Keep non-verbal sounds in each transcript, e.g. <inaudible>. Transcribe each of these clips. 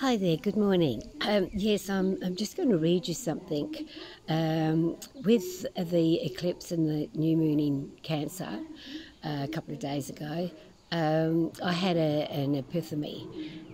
Hi there, good morning. Um, yes, I'm, I'm just going to read you something. Um, with the eclipse and the new moon in Cancer uh, a couple of days ago, um, I had a, an epiphany,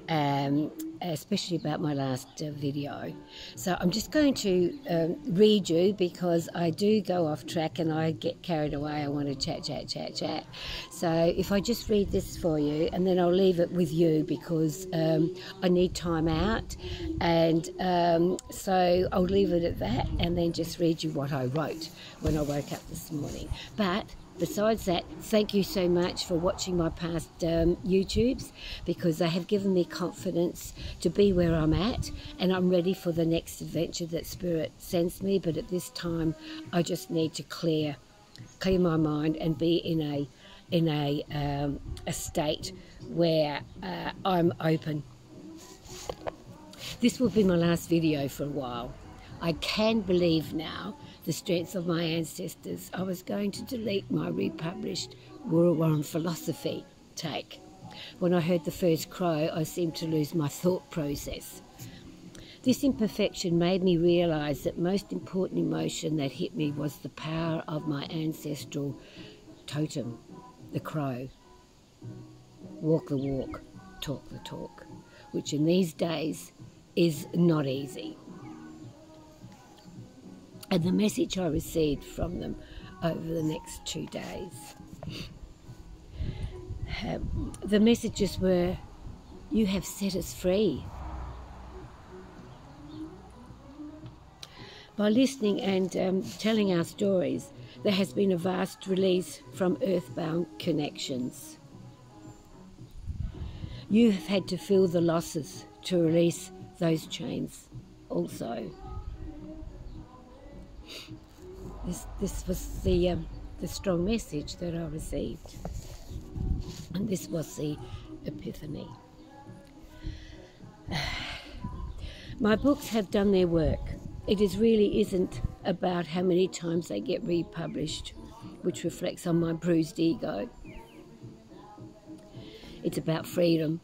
um, especially about my last uh, video. So I'm just going to um, read you because I do go off track and I get carried away. I want to chat, chat, chat, chat. So if I just read this for you and then I'll leave it with you because um, I need time out. And um, so I'll leave it at that and then just read you what I wrote when I woke up this morning. But besides that, thank you so much for watching my past um, YouTubes because they have given me confidence to be where I'm at and I'm ready for the next adventure that Spirit sends me. But at this time, I just need to clear, clear my mind and be in a in a um, a state where uh, I'm open. This will be my last video for a while. I can believe now the strength of my ancestors. I was going to delete my republished Wurrung philosophy take. When I heard the first crow, I seemed to lose my thought process. This imperfection made me realise that most important emotion that hit me was the power of my ancestral totem, the crow. Walk the walk, talk the talk, which in these days is not easy and the message I received from them over the next two days. Um, the messages were, You have set us free. By listening and um, telling our stories, there has been a vast release from earthbound connections. You have had to feel the losses to release those chains also. This, this was the, um, the strong message that I received. And this was the epiphany. <sighs> My books have done their work. It is really isn't about how many times they get republished, which reflects on my bruised ego. It's about freedom.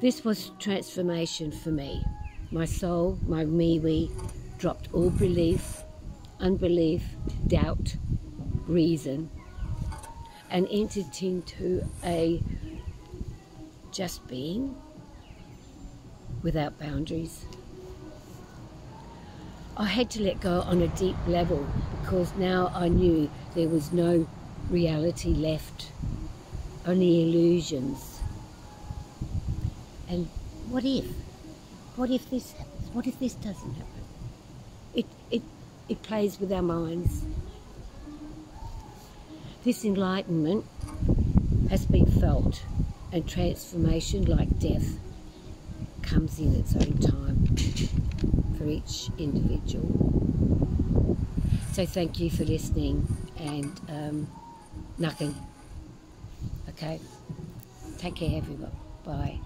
This was transformation for me. My soul, my MeWe, dropped all belief, unbelief, doubt, reason, and entered into a just being without boundaries. I had to let go on a deep level because now I knew there was no reality left, only illusions. And what if? What if this happens? What if this doesn't happen? It, it, it plays with our minds. This enlightenment has been felt, and transformation, like death, comes in its own time for each individual. So, thank you for listening and um, nothing. Okay? Take care, everyone. Bye.